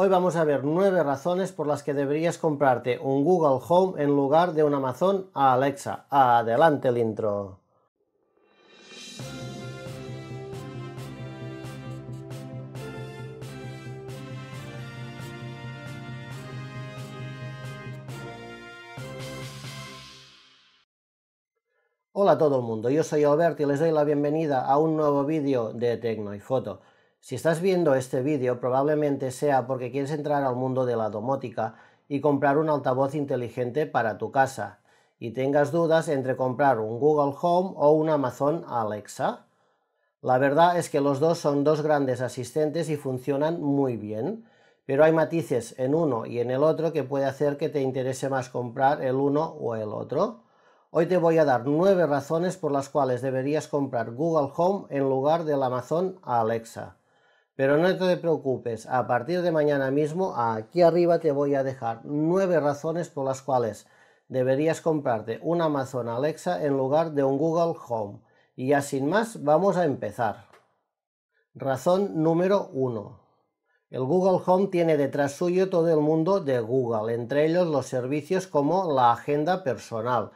Hoy vamos a ver nueve razones por las que deberías comprarte un Google Home en lugar de un Amazon Alexa. Adelante el intro. Hola a todo el mundo, yo soy Albert y les doy la bienvenida a un nuevo vídeo de Tecno y Foto. Si estás viendo este vídeo probablemente sea porque quieres entrar al mundo de la domótica y comprar un altavoz inteligente para tu casa y tengas dudas entre comprar un Google Home o un Amazon Alexa. La verdad es que los dos son dos grandes asistentes y funcionan muy bien, pero hay matices en uno y en el otro que puede hacer que te interese más comprar el uno o el otro. Hoy te voy a dar nueve razones por las cuales deberías comprar Google Home en lugar del Amazon Alexa. Pero no te preocupes, a partir de mañana mismo aquí arriba te voy a dejar nueve razones por las cuales deberías comprarte un Amazon Alexa en lugar de un Google Home. Y ya sin más, vamos a empezar. Razón número uno. El Google Home tiene detrás suyo todo el mundo de Google, entre ellos los servicios como la agenda personal.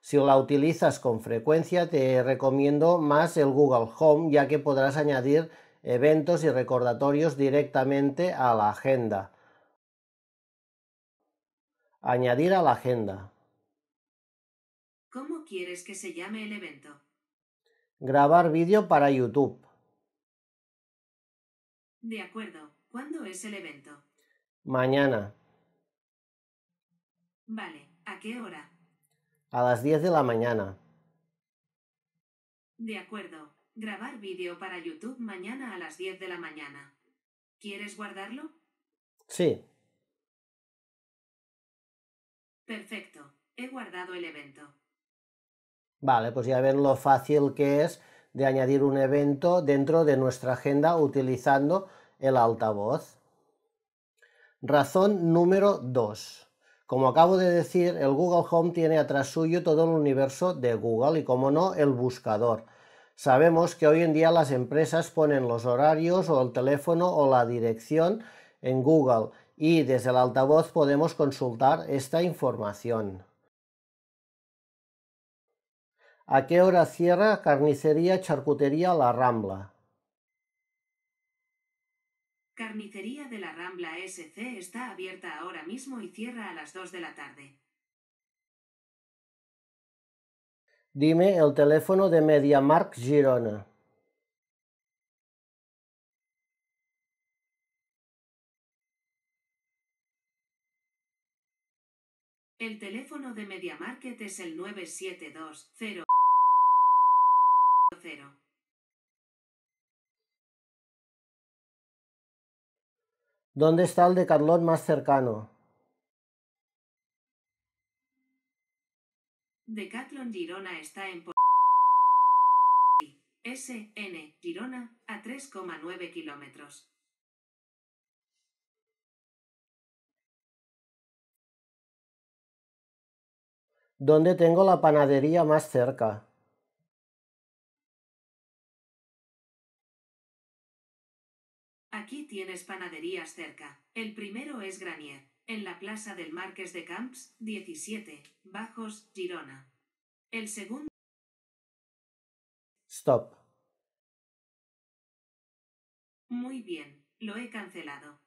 Si la utilizas con frecuencia, te recomiendo más el Google Home, ya que podrás añadir eventos y recordatorios directamente a la agenda. Añadir a la agenda. ¿Cómo quieres que se llame el evento? Grabar vídeo para YouTube. De acuerdo. ¿Cuándo es el evento? Mañana. Vale. ¿A qué hora? A las 10 de la mañana. De acuerdo. Grabar vídeo para YouTube mañana a las 10 de la mañana. ¿Quieres guardarlo? Sí. Perfecto. He guardado el evento. Vale, pues ya ven lo fácil que es de añadir un evento dentro de nuestra agenda utilizando el altavoz. Razón número 2. Como acabo de decir, el Google Home tiene atrás suyo todo el universo de Google y, como no, el buscador. Sabemos que hoy en día las empresas ponen los horarios o el teléfono o la dirección en Google y desde el altavoz podemos consultar esta información. ¿A qué hora cierra Carnicería Charcutería La Rambla? Carnicería de la Rambla SC está abierta ahora mismo y cierra a las 2 de la tarde. Dime el teléfono de MediaMarkt Girona. El teléfono de MediaMarket es el 972 0 ¿Dónde está el Decathlon más cercano? Decathlon Girona está en SN Girona a 3,9 kilómetros. ¿Dónde tengo la panadería más cerca? Aquí tienes panaderías cerca. El primero es Granier, en la Plaza del Marqués de Camps, 17, Bajos, Girona. El segundo... Stop. Muy bien, lo he cancelado.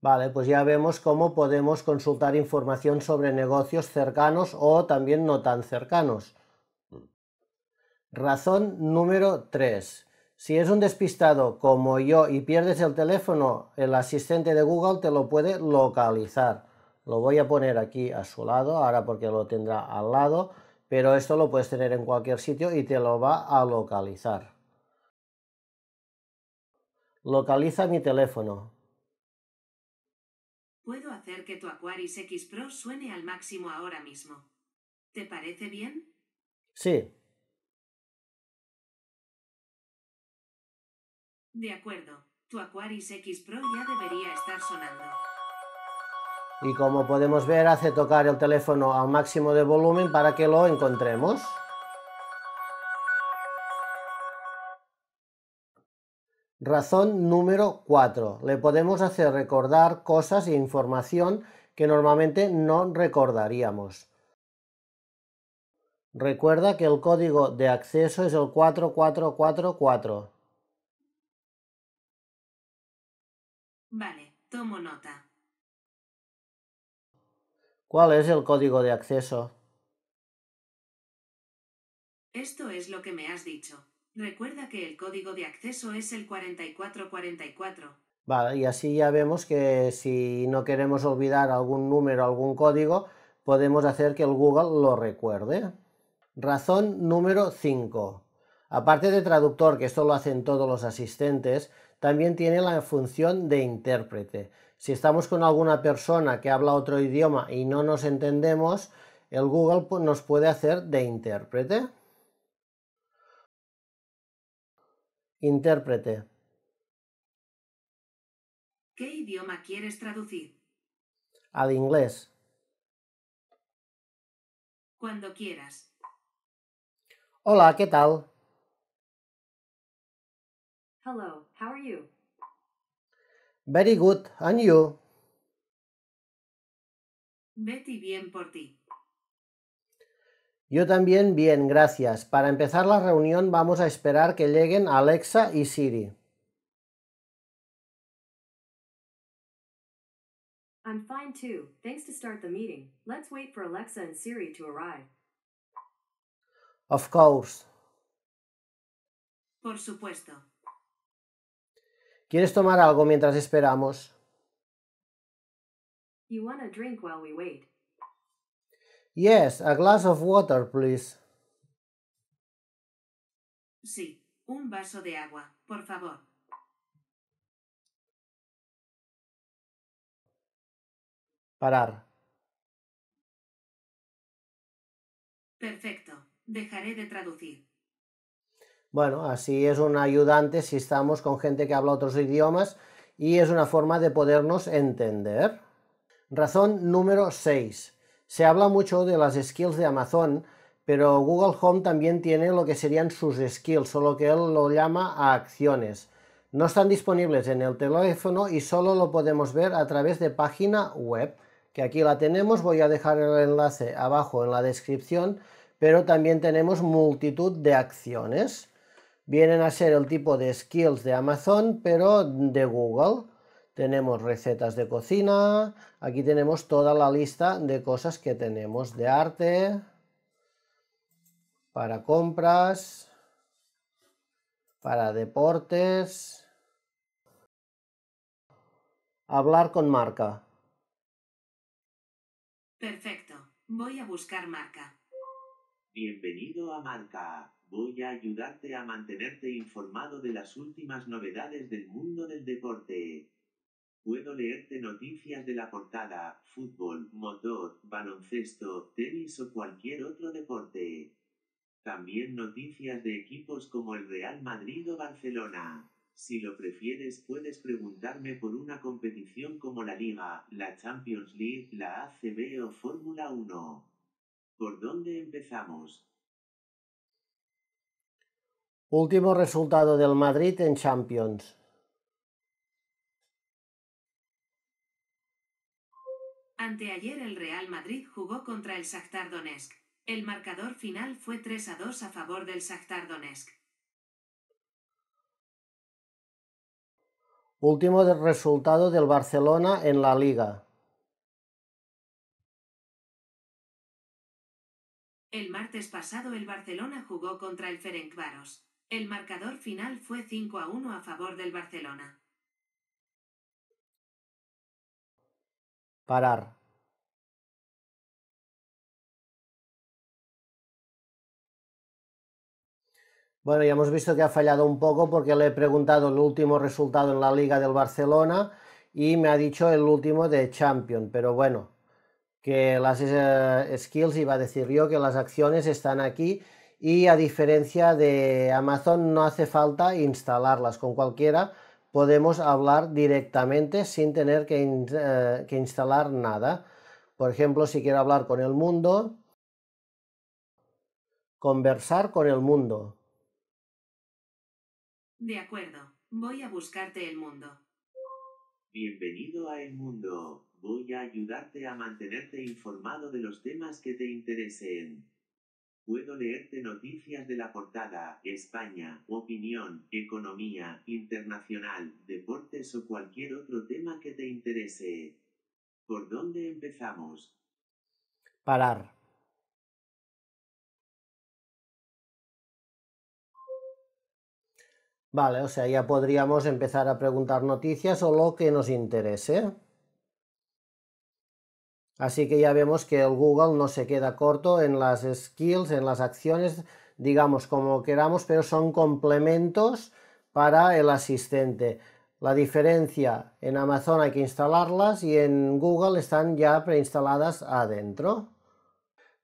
Vale, pues ya vemos cómo podemos consultar información sobre negocios cercanos o también no tan cercanos. Razón número 3. Si es un despistado como yo y pierdes el teléfono, el asistente de Google te lo puede localizar. Lo voy a poner aquí a su lado, ahora porque lo tendrá al lado, pero esto lo puedes tener en cualquier sitio y te lo va a localizar. Localiza mi teléfono. Puedo hacer que tu Aquaris X Pro suene al máximo ahora mismo. ¿Te parece bien? Sí. De acuerdo, tu Aquaris X Pro ya debería estar sonando. Y como podemos ver, hace tocar el teléfono al máximo de volumen para que lo encontremos. Razón número 4. Le podemos hacer recordar cosas e información que normalmente no recordaríamos. Recuerda que el código de acceso es el 4444. Vale, tomo nota. ¿Cuál es el código de acceso? Esto es lo que me has dicho. Recuerda que el código de acceso es el 4444. Vale, y así ya vemos que si no queremos olvidar algún número, algún código, podemos hacer que el Google lo recuerde. Razón número 5. Aparte de traductor, que esto lo hacen todos los asistentes, también tiene la función de intérprete. Si estamos con alguna persona que habla otro idioma y no nos entendemos, el Google nos puede hacer de intérprete. Intérprete. ¿Qué idioma quieres traducir? Al inglés. Cuando quieras. Hola, ¿qué tal? Hello, how are you? Very good, and you? Betty bien por ti. Yo también bien, gracias. Para empezar la reunión vamos a esperar que lleguen Alexa y Siri. I'm fine too. Thanks to start the meeting. Let's wait for Alexa and Siri to arrive. Of course. Por supuesto. ¿Quieres tomar algo mientras esperamos? You want a drink while we wait? Yes, a glass of water, please. Sí, un vaso de agua, por favor. Parar. Perfecto. Dejaré de traducir. Bueno, así es un ayudante si estamos con gente que habla otros idiomas y es una forma de podernos entender. Razón número 6. Se habla mucho de las skills de Amazon, pero Google Home también tiene lo que serían sus skills, solo que él lo llama a acciones. No están disponibles en el teléfono y solo lo podemos ver a través de página web, que aquí la tenemos, voy a dejar el enlace abajo en la descripción, pero también tenemos multitud de acciones. Vienen a ser el tipo de skills de Amazon, pero de Google. Tenemos recetas de cocina, aquí tenemos toda la lista de cosas que tenemos de arte, para compras, para deportes, hablar con marca. Perfecto. Voy a buscar marca. Bienvenido a Marca. Voy a ayudarte a mantenerte informado de las últimas novedades del mundo del deporte. Puedo leerte noticias de la portada, fútbol, motor, baloncesto, tenis o cualquier otro deporte. También noticias de equipos como el Real Madrid o Barcelona. Si lo prefieres puedes preguntarme por una competición como la Liga, la Champions League, la ACB o Fórmula 1. ¿Por dónde empezamos? Último resultado del Madrid en Champions. Anteayer el Real Madrid jugó contra el Shakhtar Donetsk. El marcador final fue 3 a 2 a favor del Shakhtar Donetsk. Último resultado del Barcelona en la Liga. El martes pasado el Barcelona jugó contra el Ferencváros. El marcador final fue 5 a 1 a favor del Barcelona. Parar. Bueno, ya hemos visto que ha fallado un poco porque le he preguntado el último resultado en la Liga del Barcelona y me ha dicho el último de Champions, pero bueno, que las eh, skills, iba a decir yo, que las acciones están aquí y a diferencia de Amazon no hace falta instalarlas, con cualquiera podemos hablar directamente sin tener que, in- eh, que instalar nada. Por ejemplo, si quiero hablar con el mundo, conversar con el mundo. De acuerdo. Voy a buscarte el mundo. Bienvenido a El Mundo. Voy a ayudarte a mantenerte informado de los temas que te interesen. Puedo leerte noticias de la portada, España, opinión, economía, internacional, deportes o cualquier otro tema que te interese. ¿Por dónde empezamos? Parar. Vale, o sea, ya podríamos empezar a preguntar noticias o lo que nos interese. Así que ya vemos que el Google no se queda corto en las skills, en las acciones, digamos como queramos, pero son complementos para el asistente. La diferencia en Amazon hay que instalarlas y en Google están ya preinstaladas adentro.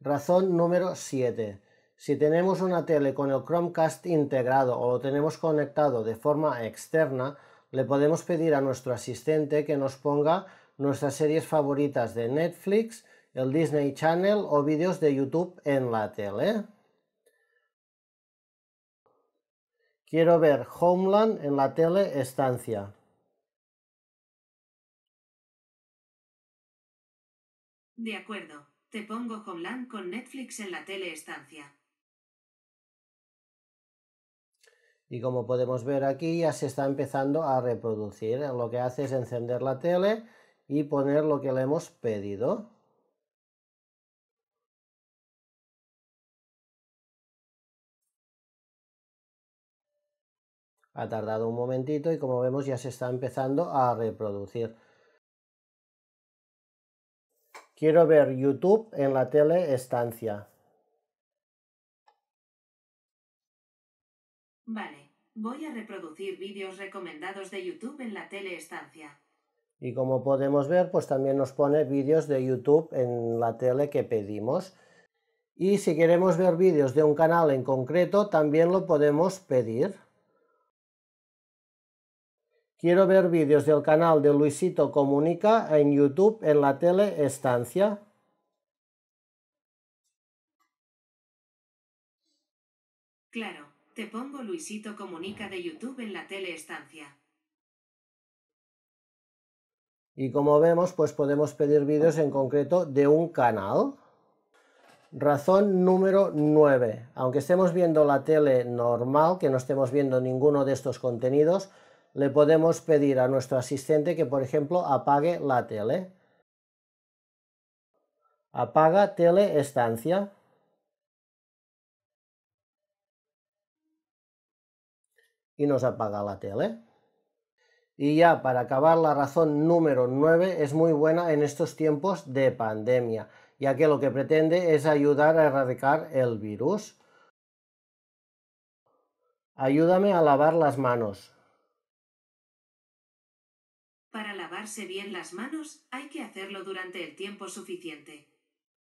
Razón número 7. Si tenemos una tele con el Chromecast integrado o lo tenemos conectado de forma externa, le podemos pedir a nuestro asistente que nos ponga nuestras series favoritas de Netflix, el Disney Channel o vídeos de YouTube en la tele. Quiero ver Homeland en la tele estancia. De acuerdo, te pongo Homeland con Netflix en la tele estancia. Y como podemos ver aquí ya se está empezando a reproducir. Lo que hace es encender la tele y poner lo que le hemos pedido. Ha tardado un momentito y como vemos ya se está empezando a reproducir. Quiero ver YouTube en la tele estancia. Vale, voy a reproducir vídeos recomendados de YouTube en la tele estancia. Y como podemos ver, pues también nos pone vídeos de YouTube en la tele que pedimos. Y si queremos ver vídeos de un canal en concreto, también lo podemos pedir. Quiero ver vídeos del canal de Luisito Comunica en YouTube en la tele estancia. Claro, te pongo Luisito Comunica de YouTube en la tele estancia. Y como vemos, pues podemos pedir vídeos en concreto de un canal. Razón número 9. Aunque estemos viendo la tele normal, que no estemos viendo ninguno de estos contenidos, le podemos pedir a nuestro asistente que, por ejemplo, apague la tele. Apaga tele estancia. Y nos apaga la tele. Y ya para acabar, la razón número 9 es muy buena en estos tiempos de pandemia, ya que lo que pretende es ayudar a erradicar el virus. Ayúdame a lavar las manos. Para lavarse bien las manos hay que hacerlo durante el tiempo suficiente.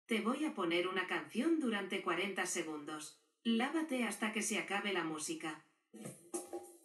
Te voy a poner una canción durante 40 segundos. Lávate hasta que se acabe la música.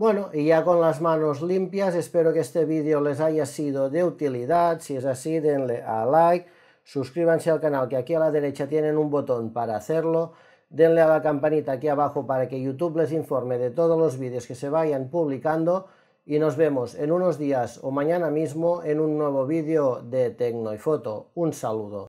Bueno, y ya con las manos limpias, espero que este vídeo les haya sido de utilidad. Si es así, denle a like, suscríbanse al canal que aquí a la derecha tienen un botón para hacerlo. Denle a la campanita aquí abajo para que YouTube les informe de todos los vídeos que se vayan publicando. Y nos vemos en unos días o mañana mismo en un nuevo vídeo de Tecno y Foto. Un saludo.